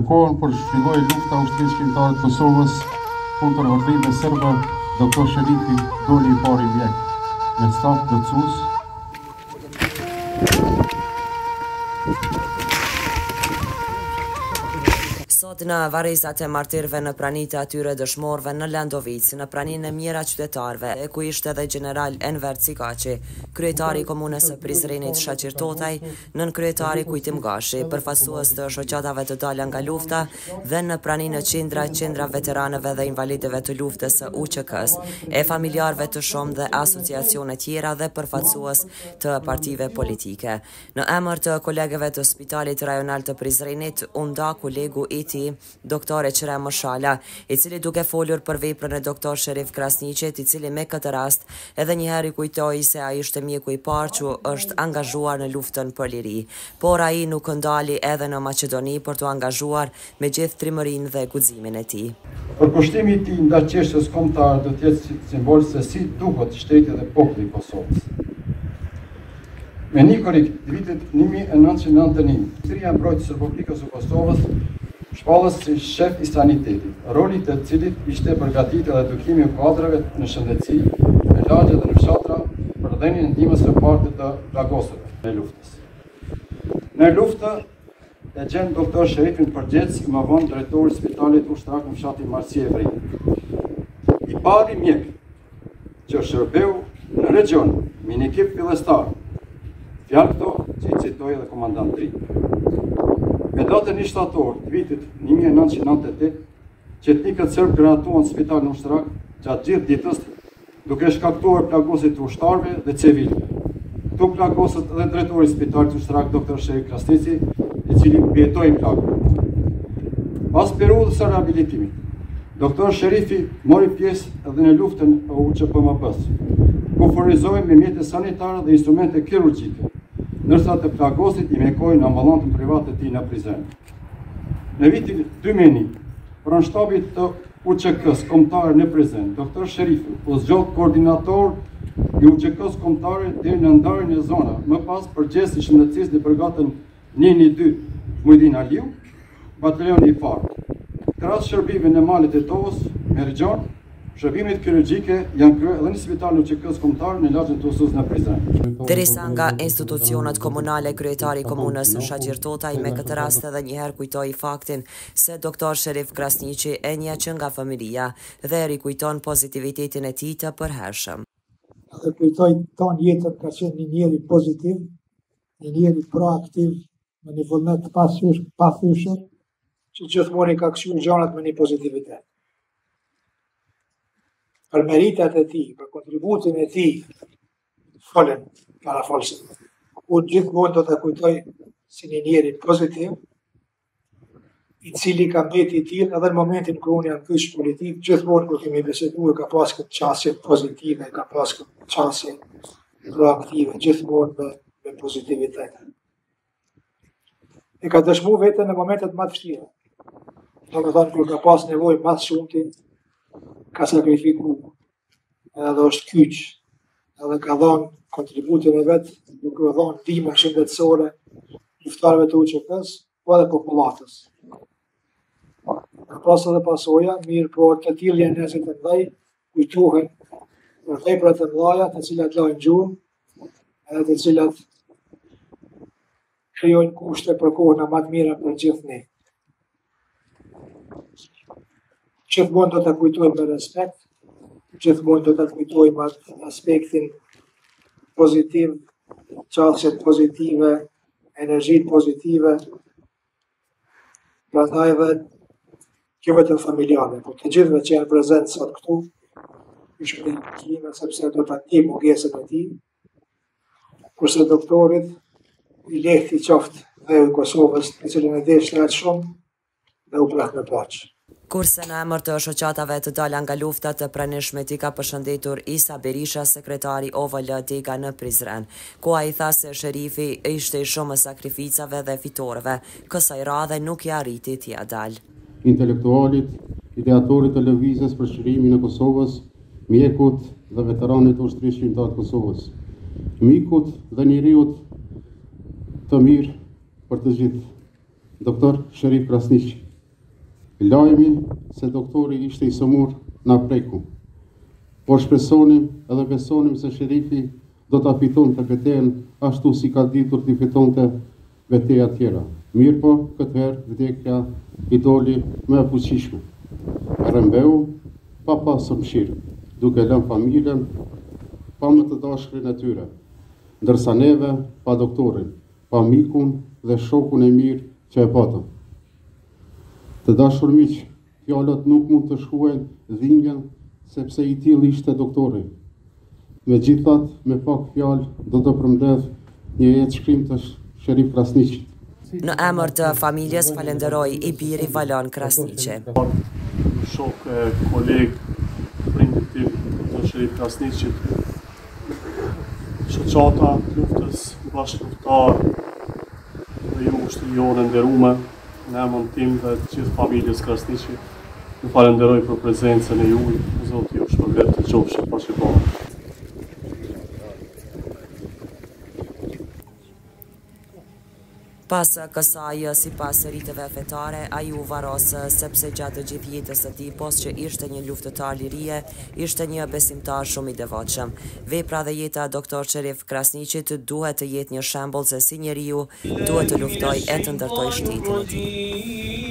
Në kohën kur shpërtheu lufta e Ushtrisë Çlirimtare të Kosovës kundër hordhive serbe, doktor Sherifi doli i pari mjek me staf plotësues Sot në varrezat e martirëve në prani të atyre dëshmorëve në Landovicë, në prani e mijëra qytetarëve, e ku ishte dhe gjeneral Enver Cikaqi, kryetari i komunës së Prizrenit Shaqir Totaj, Nënkryetari Kujtim Gashi, përfaqësues të shoqatave të dala nga lufta dhe në prani e qindra, qindra veteranëve dhe invalidëve të luftës së UÇK-së, e familjarëve të shumë dhe asociacione tjera dhe përfaqësues të partive politike. Në emër të kolegëve të Spitalit Rajonal të Prizrenit, u nda kolegu i tij, Doktor Eqrem Mëshala, i cili duke folur për veprën e Doktor Sherif Krasniqit, i cili me këtë rast edhe një herë rikujtoi se ai ishte mjeku i parë që është angazhuar në luftën për liri. Por ai nuk ndali edhe në Maqedoni për t'u angazhuar me gjithë trimërinë dhe guximin e tij. Përkushtimi i tij ndaj çështjes kombëtare do të jetë simbol se si duhet shteti dhe populli i Kosovës. Me një korrik të vitit një mijë e nëntëqind e nëntëdhjetë e një, nga Ministria e Mbrojtjes së Republikës së Kosovës shpallet si shef i sanitetit, roli i të cilit ishte përgatitja dhe edukimi i kuadreve në shëndetësi, në lagje dhe në fshatra për dhënien e ndihmës së parë të të plagosurve të luftës. Në luftë. E gjen Doktor Sherifin përgjegjës e më vonë drejtor i spitalit ushtarak në fshatin Marsi e vri. I pari mjek që shërbeu në regjion me një ekip fillestar. Fjalë këto që i citoi edhe komandant Dri. Me datën një shtator të vitit një mijë e nëntëqind e nëntëdhjetë e tetë, çetnikët serbë granatuan spitalin ushtarak gjatë gjithë ditës, duke shkaktuar plagosje të ushtarëve dhe civilëve. Këtu plagoset edhe drejtori i Spitalit Ushtarak Doktor Sherif Krasniqi, i cili mbijetoi plagët. Pas periudhës së rehabilitimit, Doktor Sherifi mori pjesë edhe në luftën e UÇPMB-së, ku furnizoi me mjete sanitare dhe instrumente kirurgjike, ndërsa të plagosurit i mjekoi në ambulantën private të tij në Prizren. Në vitin 2001, pranë shtabit të UÇK-së kombëtare në Prizren, doktor Sherifi u zgjodh koordinator i UÇK-së kombëtare deri në ndarjen në zona, më pas përgjegjës i shëndetësisë në brigatën 112 Mujdin Aliu, batalioni i parë. Krahas shërbimeve në malet e Tetovës, në regjion, Shërbimet kirurgjike janë kryer edhe në Spitalin e UÇK-së Kombëtare në lagjen Tusuz në Prizren. Derisa nga institucionet komunale kryetari i komunës Shaqir Totaj me këtë rast edhe një herë kujtoi faktin se Doktor Sherif Krasniqin e njeh që nga fëmijëria dhe e rikujton pozitivitetin e tij të përhershëm. E kujtoj tan jetën ka qenë një njeri pozitiv, një njeri proaktiv me një vullnet të pashtershëm që gjithmonë i ka kqyr gjanat me një pozitivitet. Për meritat e tij, për kontributin e tij, folën parafolësit. Unë gjithmonë do ta kujtoj si një njeri pozitiv, i cili ka mbet i tillë edhe në momentin kur unë jam kyç n'politikë, gjithmonë kur kemi bisedu e ka pas këtë qasje pozitive, ka pas këtë qasje proaktive, gjithmonë me, me pozitivitet. e ka dëshmu veten në momentet ma të vshtira. Do me thanë, kur ka pas nevojë ma së shumti, ka sakrifiku edhe është kyç, edhe ka dhanë kontributin e vet, duke u dhanë ndihma shëndetësore, luftëtarëve të UÇK-së, po edhe popullatës. Ka pas edhe pasoja, mirëpo të tillë janë njerëzit e mdhenj, kujtuhen për veprat e mdhaja të cilat lanë gjurmë, edhe të cilat krijojnë kushte për kohëna ma të mira për gjithë ne. Gjithmonë do ta kujtojmë me respekt, gjithmonë do ta kujtojmë aspektin pozitiv, qasjen pozitive, energjinë pozitive, Prandaj edhe jo vetëm familjarëve, por të gjithëve që janë prezent sot këtu, i shpreh ngushëllime sepse do ta ndjejmë mungesën e tij. Kurse doktorit i lehtë i qoftë dheu i Kosovës, të cilin e deshte aq shumë dhe u prehtë në paqe. Kurse në emër të shoqatave të dala nga lufta të pranishmit i ka përshëndetur Isa Berisha sekretar i OVL Dega në Prizren, ku ai tha se Sherifi ishte i shumë sakrificave dhe fitoreve, kësaj radhe nuk arriti t'ia dalë. Intelektualit, ideatorit të Lëvizjes për Çlirimin e Kosovës, mjekut dhe veteranit të Ushtrisë Çlirimtare të Kosovës, mikut dhe njeriut të mirë për të gjithë, doktor Sherif Krasniqi. Lajmi se doktori ishte i sëmurë na preku. Por shpresonim edhe besonim se Sherifi do ta fitonte betejën ashtu si ka ditur t'i fitonte beteja tjera. Mirëpo, këtë herë vdekja i doli më e fuqishme. Rrëmbeu pa pas mëshirë, duke lënë familjen pa më të dashurin e tyre, ndërsa neve pa doktorin, pa mikun dhe shokun e mirë që e patëm. Të dashur miq, fjalët nuk mund të shkruajnë dhimbjen sepse i tillë ishte doktori. Megjithatë, me pak fjalë do të përmbledh një jetëshkrim të Sherif Krasniqit. Në emër të familjes falënderoi i biri Valon Krasniqi. Shok e kolegë të prindit tim, Dr. Sherif Krasniqit, shoqata të luftës bashkëluftëtarë, Dhe ju xhemat i nderum, në emën tim dhe të gjithë familjes Krasniqi, ju falenderoj për prezencën e juj, Zoti ju shpërbleftë ju qofshim falë. Pas kësaj, sipas riteve fetare, ai u varros, sepse gjatë të gjithë jetës së tij, pos që ishte një luftëtar lirie, Ishte një besimtar shumë i devotshëm. Vepra dhe jeta e doktor Sherif Krasniqit duhet të jetë një shembull se si njeriu duhet të luftojë e të ndërtojë shtetin e tij.